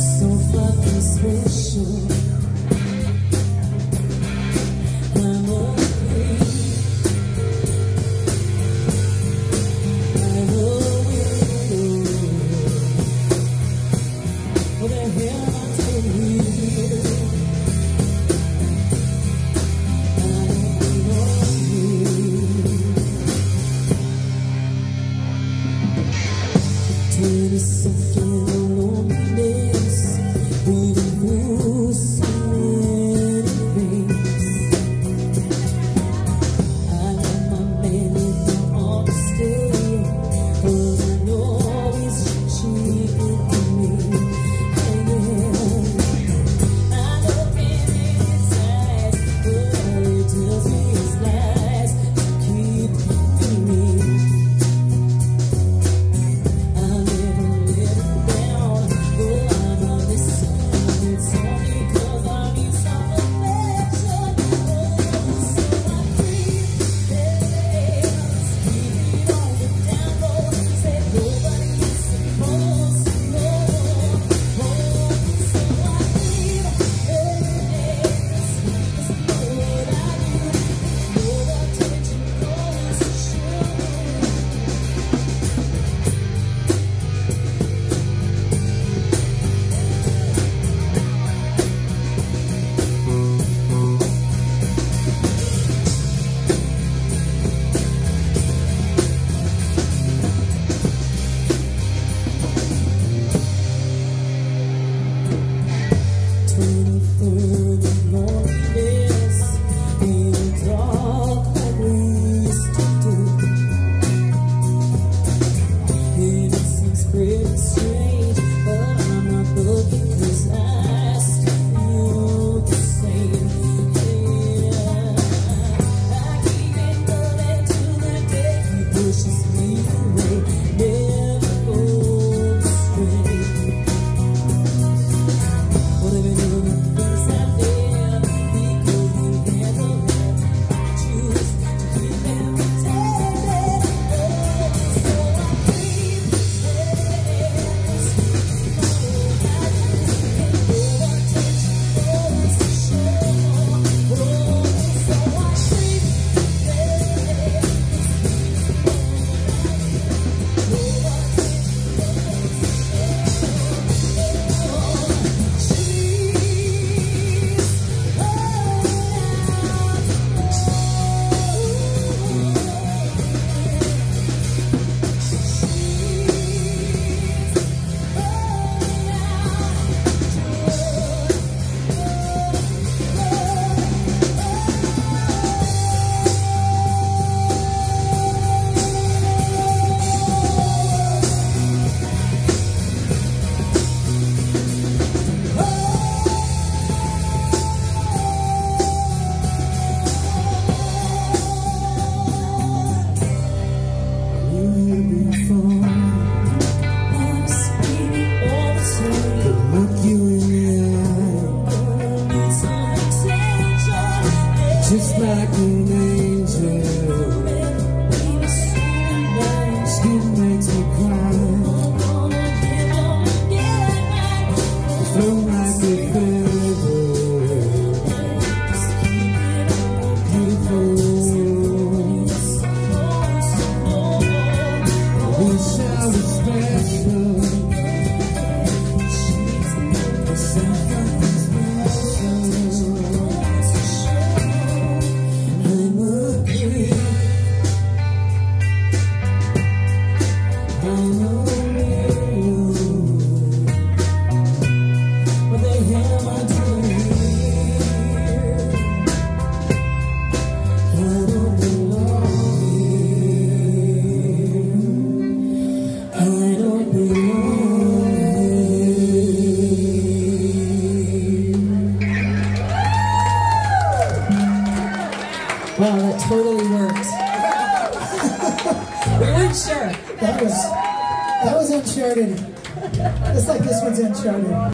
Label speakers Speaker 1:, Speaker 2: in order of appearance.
Speaker 1: I'm a Wow, that totally worked. we weren't sure.
Speaker 2: That was that was Uncharted. It's like this one's Uncharted.